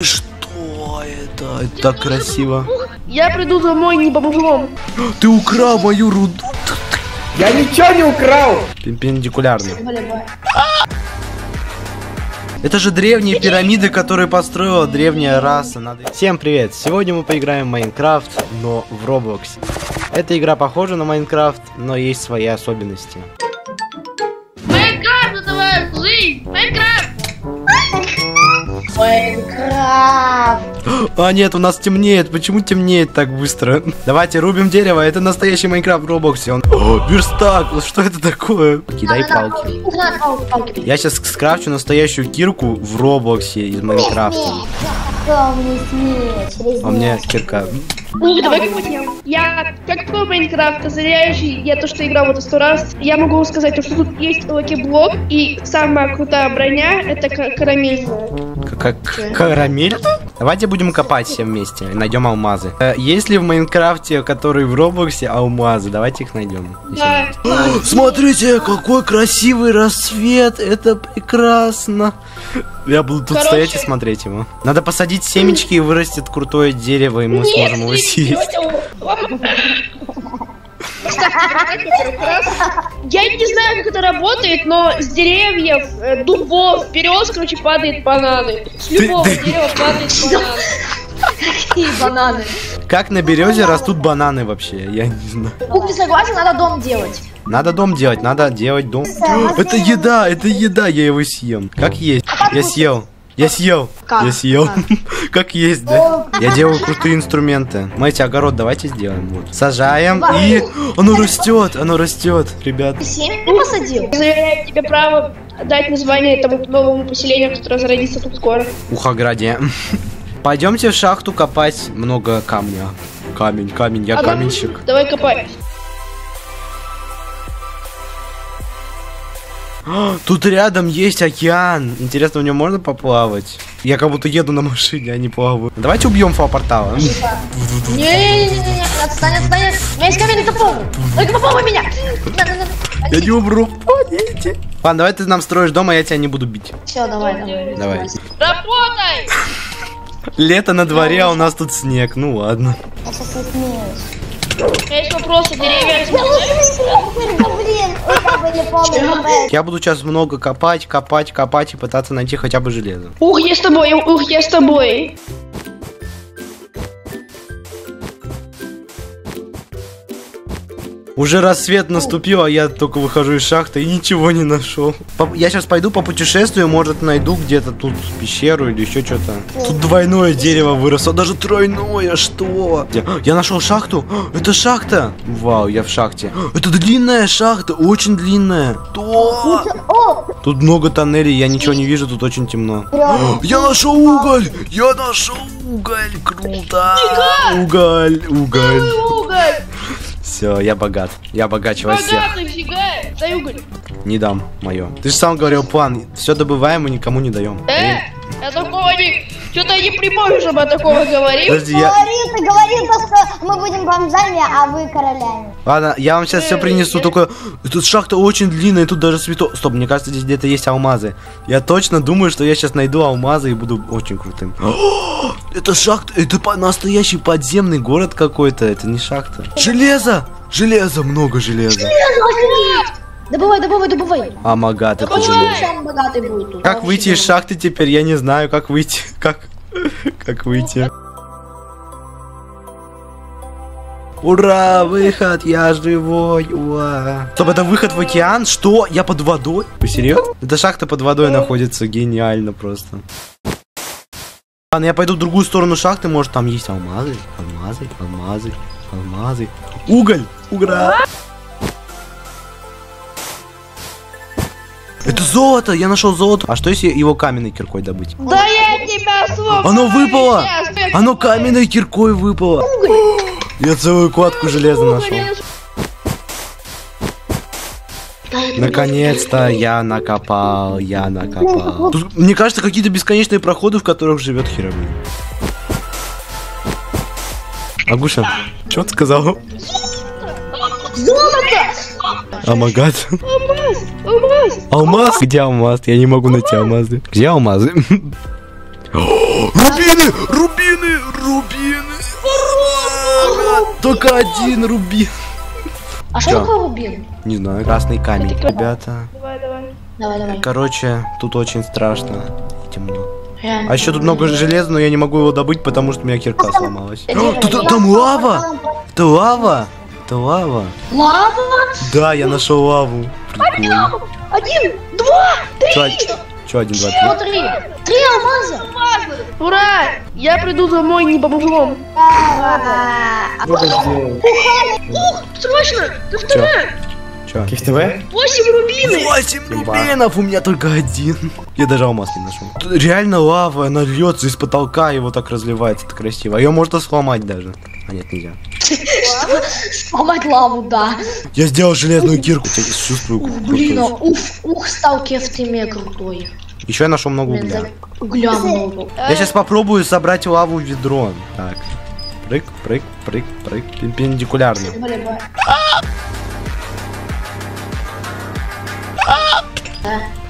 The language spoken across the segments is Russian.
Что это? Это так красиво. Я приду домой не бомжом. Ты украл мою руду. Я ничего не украл! Перпендикулярно. Это же древние пирамиды, которые построила древняя раса. Надо... Всем привет! Сегодня мы поиграем в Майнкрафт, но в Роблоксе. Эта игра похожа на Майнкрафт, но есть свои особенности. Майнкрафт. А нет, у нас темнеет. Почему темнеет так быстро? Давайте рубим дерево. Это настоящий Майнкрафт в Роблоксе. Он... О, верстак! Что это такое? Кидай палки. Я сейчас скрафчу настоящую кирку в Роблоксе из Майнкрафта. А у меня кирка. Ух, давай как хотел. Я, как такой Майнкрафт, озаряющий, я то, что играл в это сто раз, я могу сказать, то, что тут есть lucky block, и самая крутая броня, это ка- карамельная. Как карамель? Давайте будем копать все вместе. Найдем алмазы. Э, Есть ли в Майнкрафте, который в Роблоксе, алмазы? Давайте их найдем. Да. Смотрите, какой красивый рассвет! Это прекрасно! Я буду тут Короче. стоять и смотреть его. Надо посадить семечки и вырастет крутое дерево, и мы сможем его съесть. Я не знаю, как это работает, но с деревьев, э, дубов, берез, короче, падает бананы. С любого ты- дерева падает бананы. Какие бананы. Как на березе растут бананы вообще? Я не знаю. Ух, ты согласен, надо дом делать. Надо дом делать, надо делать дом. Это еда, это еда, я его съем. Как есть? Я съел. Я съел. Как? Я съел. Как есть, да? Я делаю крутые инструменты. Смотрите, огород давайте сделаем. Вот. Сажаем и оно растет, оно растет, ребят. Ты семя посадил? Заявляю тебе право дать название этому новому поселению, которое зародится тут скоро. Ухограде. Пойдемте в шахту копать много камня. Камень, камень, я А каменщик. Давай копай. Тут рядом есть океан. Интересно, в нем можно поплавать? Я как будто еду на машине, а не плаваю. Давайте убьем фа-портала. Не-не-не, отстань, отстань. У меня есть каменный топор. Только попробуй меня. Я не умру. Помогите. Ладно, давай ты нам строишь дом, а я тебя не буду бить. Все, давай, давай. Давай. Работай! Лето на дворе, а у нас тут снег. Ну ладно. Меня есть вопросы, деревья. Я буду сейчас много копать, копать, копать и пытаться найти хотя бы железо. Ух, я с тобой, ух, я с тобой. Уже рассвет наступил, а я только выхожу из шахты и ничего не нашел. По- Я сейчас пойду по путешествию, может найду где-то тут пещеру или еще что-то. Тут двойное дерево выросло, даже тройное, что? Где? Я нашел шахту. Это шахта. Вау, я в шахте. Это длинная шахта, очень длинная. То. Тут много тоннелей, я ничего не вижу, тут очень темно. Я нашел уголь! Я нашел уголь! Круто! Уголь, уголь. Уголь! Все, я богат. Я богаче вас всех. Дай уголь. Не дам мое. Ты же сам говорил план. Все добываем и никому не даем. Э, я. Что-то я не припомню, чтобы я такого говорил. Подожди, я... Говорит, ты говорил то, что мы будем бомжами, а вы королями. Ладно, я вам сейчас все принесу. Только тут шахта очень длинная, и тут даже цветов. Стоп, мне кажется, здесь где-то есть алмазы. Я точно думаю, что я сейчас найду алмазы и буду очень крутым. Это шахта, это по- настоящий подземный город какой-то. Это не шахта. Железо! Железо, много железа. Добывай, добывай, добывай. Это. Самый богатый будет тут. Как выйти из шахты теперь? Я не знаю, как выйти. Как? Как выйти? Ура, выход, я живой, ура. Стоп, это выход в океан? Что? Я под водой? Вы серьезно? Эта шахта под водой находится, гениально просто. Ладно, я пойду в другую сторону шахты, может там есть алмазы, алмазы, алмазы, алмазы. Уголь, угра. Это золото, я нашел золото. А что если его каменной киркой добыть? Да я тебя сломаю Оно выпало! Оно каменной киркой выпало. Я целую кладку железа нашел. Наконец-то я накопал, я накопал. Тут, мне кажется, какие-то бесконечные проходы, в которых живет херовин. Агуша, что ты сказал? Амагат. Алмаз! Алмаз! Алмаз? Где алмаз? Я не могу найти алмазы. Где алмазы? Рубины! Рубины! Рубины! Только один рубин. А что такое рубин? Не знаю, красный камень. Это как- Ребята, Давай, давай. Давай, давай. короче, тут очень страшно. и Темно. Реально. А еще тут много железа, но я не могу его добыть, потому что у меня кирка сломалась. О, тут- там лава! Это лава! Это лава! Лава? Да, я нашел лаву. Прикольно. Один, два, три! чё, один, два, Всего три? три. Три алмаза. Ура! Я приду домой не бомжом. Что ты сделал? Ух, срочно! Ты вторая! Чё? КФТВ? Восемь рубины! Восемь рубинов, у меня только один. Я даже алмаз не нашел. Тут реально лава, она льется из потолка и вот так разливается, это красиво. Ее можно сломать даже. А нет, нельзя. Сломать лаву, да. Я сделал железную кирку, я чувствую. Ух, блин, а ух, ух, стал кефтиме крутой. Еще я нашел много угля. угля много. Я сейчас попробую собрать лаву в ведро. Так. Прыг, прыг, прыг, прыг. Перпендикулярно.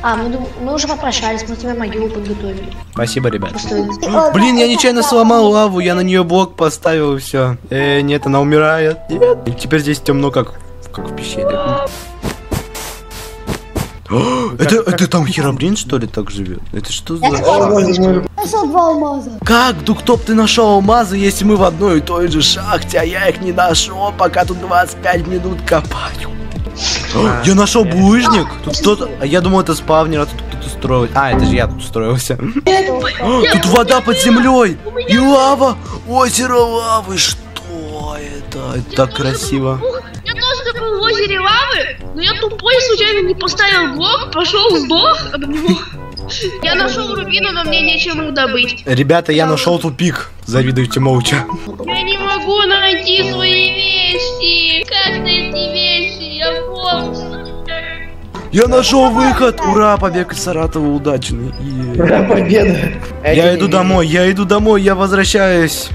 А, мы, дум- мы уже попрощались, мы тебе могилу подготовили. Спасибо, ребят. Просто Блин, я нечаянно сломал лаву, я на нее блок поставил и все. Э, нет, она умирает. Нет. И теперь здесь темно, как, как в пещере. Это, это там Херобрин, что ли, так живет? Это что за... Нашел два алмаза. Как, Дуктоп, ты нашел алмазы, если мы в одной и той же шахте, а я их не нашел, пока тут 25 минут копаю? О, Я нашел булыжник. Тут кто-то... а Я думал, это спавнер, а тут кто-то строил. А, это же я тут строился. О, Тут вода под землей и лава. Озеро лавы. Что это? Это так красиво. Я тоже был в озере лавы, но я тупой случайно не поставил блок, пошел, сдох об него. Я нашел рубину, но мне нечем их добыть. Ребята, я нашел тупик. Завидуйте молча. Я не могу найти свои вещи. Как найти вещи? Я нашел выход. Ура, побег из Саратова удачный. Ура, победа! Я иду домой, я иду домой, я возвращаюсь.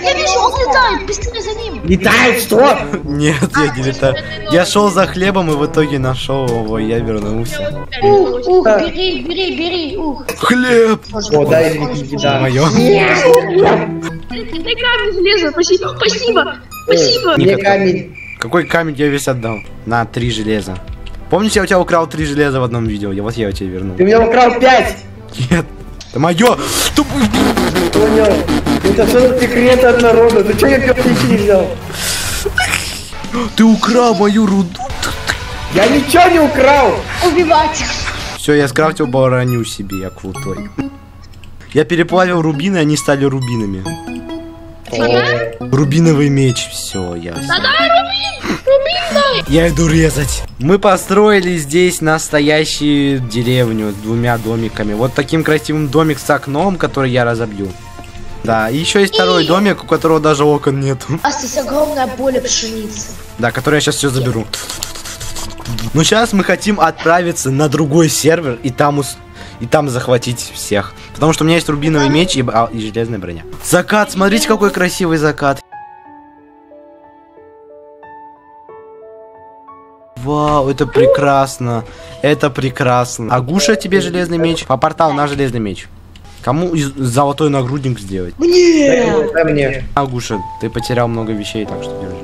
Я вижу, он летает, быстрее за ним. Летает, что? Нет, я не летаю. Я шел за хлебом и в итоге нашел его, я вернулся. Ух, ух, бери, бери, бери, ух. Хлеб! О, дай еда. Мое. Дай камень железо, спасибо, спасибо, спасибо. Мне камень. Какой камень я весь отдал? На, три железа. Помните, я у тебя украл три железа в одном видео? Я вот я у тебя вернул. Ты меня украл пять! Нет. Это мое! Понял. Это все секреты от народа. Ты что я пять ничего не взял? Ты украл мою руду. Я ничего не украл! Убивать их. Все, я скрафтил бараню себе, я крутой. Я переплавил рубины, они стали рубинами. Рубиновый меч, все, я. Я иду резать. Мы построили здесь настоящую деревню с двумя домиками. Вот таким красивым домик с окном, который я разобью. Да, и еще есть второй домик, у которого даже окон нету. Осталось огромное поле пшеницы. Да, который я сейчас все заберу. Ну, сейчас мы хотим отправиться на другой сервер и там ус- и там захватить всех. Потому что у меня есть рубиновый меч и, а, и железная броня. Закат, смотрите, какой красивый закат. Вау, это прекрасно. Это прекрасно. Агуша, тебе железный меч. По порталу на железный меч. Кому золотой нагрудник сделать? Дай дай мне. Агуша, ты потерял много вещей, так что держи.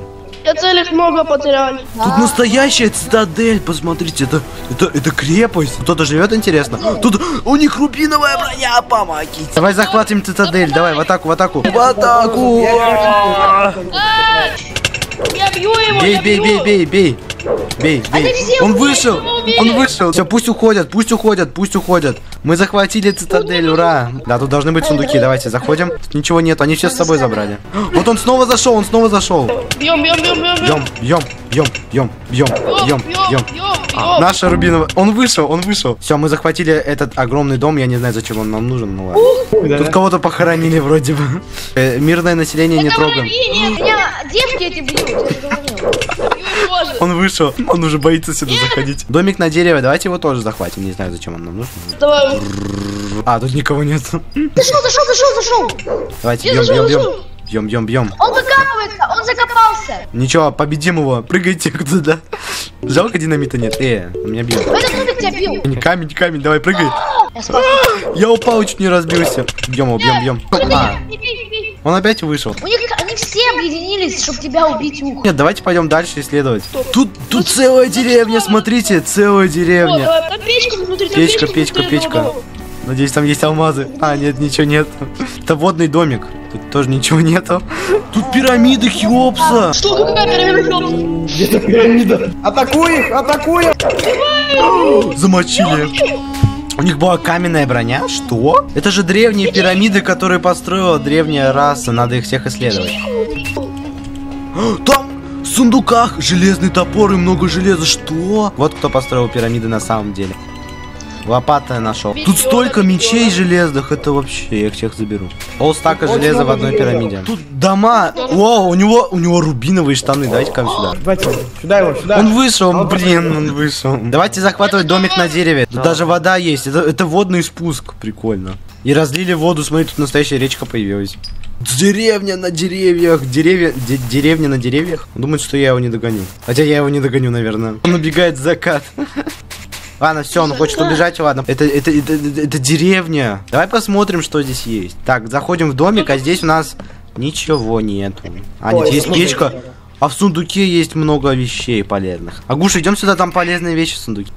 Я целых много потерял. Тут настоящая цитадель, посмотрите, это, это, это крепость. Кто-то живет, интересно? Тут у них рубиновая броня, помогите. Давай захватим цитадель, давай, в атаку, в атаку. В атаку! Я бью его, Бей, бей, бей, бей, бей. Бей, бей. где Он вышел, он вышел. Все, пусть уходят, пусть уходят, пусть уходят. Мы захватили цитадель, ура. Да, тут должны быть сундуки, давайте заходим. Тут ничего нет, они все с собой забрали. Вот он снова зашел, он снова зашел. Бьем, бьем, бьем, бьем, бьем. Бьем, бьем, бьем, бьем, бьем, бьем. Наша рубиновая. Он вышел, он вышел. Все, мы захватили этот огромный дом. Я не знаю, зачем он нам нужен, ну ладно. Тут кого-то похоронили вроде бы. Э, Мирное население не трогаем. Девки эти бьют, Он вышел, он уже боится сюда заходить. Домик на дереве, давайте его тоже захватим. Не знаю, зачем он нам нужен. Давай. А, тут никого нет. Зашел, зашел, зашел, зашел. Давайте, бьем, бьем, бьем. Бьем, бьем, бьем. Он выкапывается, он закопался. Ничего, победим его. Прыгайте туда. Жалко динамита нет. Э, он меня бьет. Бил. Камень, камень, давай, прыгай. Я спас. Я упал, чуть не разбился. Бьем его, бьем, бьем. А, он опять вышел. У них, все объединились, чтобы тебя убить ухо. Нет, давайте пойдем дальше исследовать. Тут, тут целая деревня, смотрите, целая О, деревня. а, там печка внутри, там Печка, внутри, печка, одного печка. дома. Надеюсь, там есть алмазы. А, нет, ничего нет. Это водный домик. Тут тоже ничего нету. Тут пирамиды Хеопса. Что, какая пирамида Хеопса? Где-то пирамида. Атакуй их, атакуй их. Замочили. У них была каменная броня? Что? Это же древние пирамиды, которые построила древняя раса. Надо их всех исследовать. Там в сундуках железный топор и много железа. Что? Вот кто построил пирамиды на самом деле. Лопата я нашел. Тут столько мечей железных, это вообще, я их всех заберу. Полстака железа в одной пирамиде. Тут дома. О, у него, у него рубиновые штаны. Давайте ка сюда. Давайте, сюда его, сюда. Он вышел, блин, он вышел. Давайте захватывать домик на дереве. Тут даже вода есть. Это, это водный спуск. Прикольно. И разлили воду. Смотри, тут настоящая речка появилась. Деревня на деревьях. Деревья, де- деревня на деревьях. Он думает, что я его не догоню. Хотя я его не догоню, наверное. Он убегает в закат. Ладно, все, он хочет убежать, ладно. Это, это, это, это- это деревня. Давай посмотрим, что здесь есть. Так, заходим в домик, а здесь у нас ничего нету. А, нет, Ой, есть смотри. печка. А в сундуке есть много вещей полезных. Агуша, идем сюда, там полезные вещи в сундуке.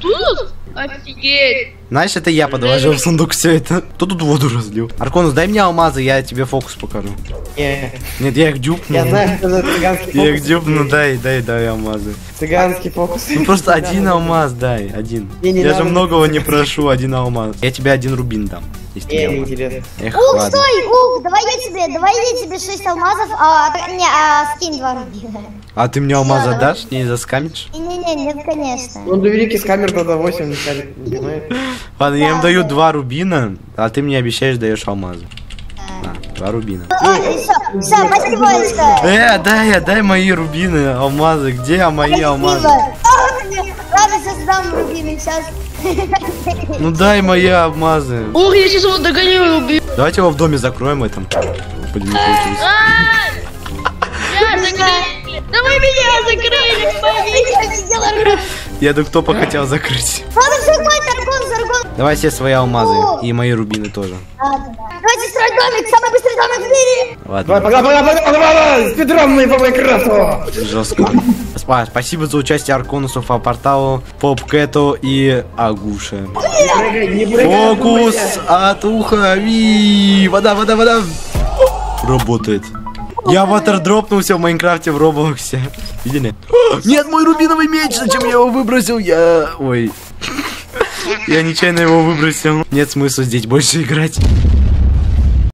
Тут? Офигеть. Знаешь, это я подложил в сундук все это. Кто тут воду разлил? Арконус, дай мне алмазы, я тебе фокус покажу. Не, Нет, я их дюпну. Я знаю, что это цыганский Я их дюпну, дай, дай, дай алмазы. Цыганский фокус. Ну просто один алмаз дай, один. Я же многого не прошу, один алмаз. Я тебе один рубин дам. Эх, Ух, стой, ух, давай я тебе, давай я тебе 6 алмазов, а, не, а, скинь два рубина. А ты мне алмаз Всё, отдашь? Не заскамишь? Не-не-не, нет, конечно. Он до великий с камер тогда 8 начали, не. Ладно, я им Да, даю да. два рубина, а ты мне обещаешь, даешь алмазы. Два рубина. Спасибо, Олечка. Э, дай, дай мои рубины, алмазы. Где мои алмазы? Спасибо. Ладно, сейчас дам рубины, сейчас. Ну дай мои алмазы. Ух, я сейчас его догоню и убью. Давайте его в доме закроем этом. Блин, не получилось. Я закрыли. Да вы меня закрыли, помогите. Я кто хотел закрыть. Давай все свои алмазы. И мои рубины тоже. Ладно. Давайте строить домик, самый быстрый домик в мире. Давай, Ладно, пока, пока, пока, пока, спидранные по Майнкрафту. жестко. Спа- Спасибо за участие Арконусу, Порталу, Попкэту и Агуше. Фокус от уха. Ви. Вода, вода, вода. Работает. Я ватер дропнулся в Майнкрафте в Роблоксе. Видели? Нет, мой рубиновый меч! Зачем я его выбросил? Я... Ой. Я нечаянно его выбросил. Нет смысла здесь больше играть.